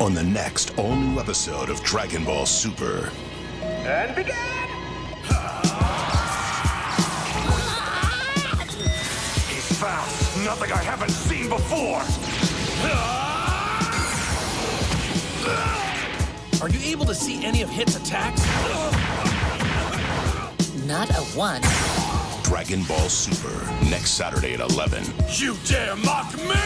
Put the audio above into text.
on the next all new episode of Dragon Ball Super. And begin! He's fast. Nothing I haven't seen before. Are you able to see any of Hit's attacks? Not a one. Dragon Ball Super, next Saturday at 11. You dare mock me!